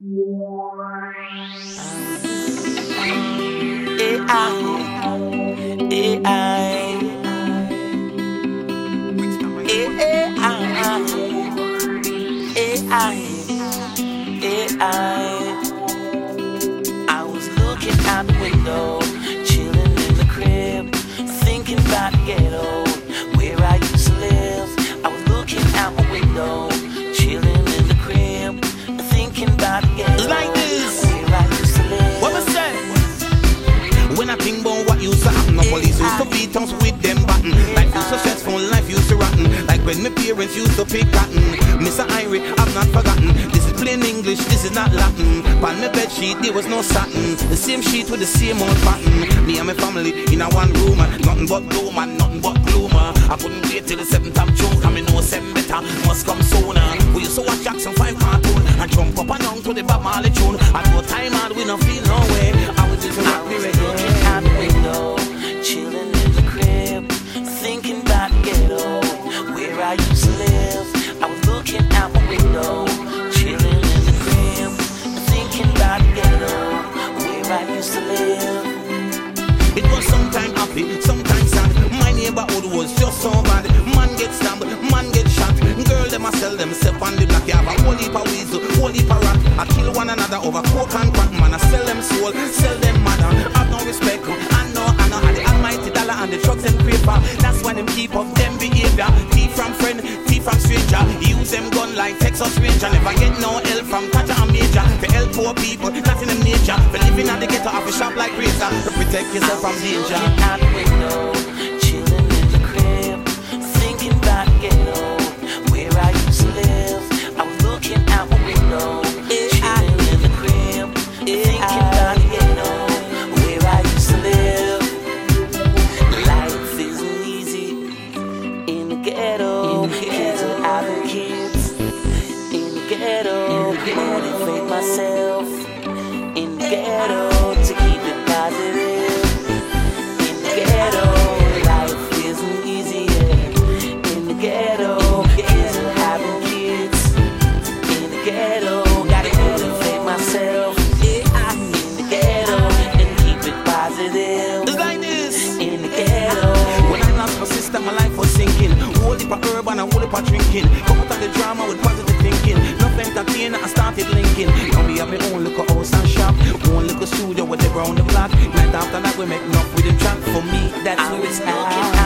I was looking out the window, chilling in the crib, thinking about yeah. Police used to ah. beat us with them button. Life used to stressful, life used to rotten. Like when my parents used to pick cotton. Mr. Irie, I've not forgotten. This is plain English, this is not Latin. On my bed sheet, there was no satin. The same sheet with the same old pattern. Me and my family in a one room. Nothing but gloom and nothing but gloom. I couldn't wait till the 7th of June. I no 7 better must come sooner. We used to watch Jackson 5 cartoon and jump up and down to the Bob Marley tune. I no time, I'd win a It was sometimes happy, sometimes sad. My neighborhood was just so bad. Man get stabbed, man get shot. Girl, them a sell themself on the block. You have a whole heap of weasel, whole heap of rat. I kill one another over coke and crack. Man, I sell them soul, sell them mother. Have no respect, and no honor. And the almighty dollar and the drugs and paper. That's why them keep up them behavior. Thief from friend, thief from stranger. Use them gun like Texas Ranger. Never get no help from Thatcher and Major. To help poor people, in nature. For the ghetto, have a shop like razor to protect yourself from danger. Out the window, chilling in the crib, ghetto, where I used to live. I'm looking out the window, chilling in the crib, ghetto, where I used to live. Life isn't easy in the ghetto. In the ghetto. Kids are out kids in the ghetto. Motivate myself. thinking. Come out of the drama with positive thinking. No I started linking. Now we have my own little house and shop. Own little studio with the ground and block. Night after night, we make enough with the track. For me, that's I where it's at.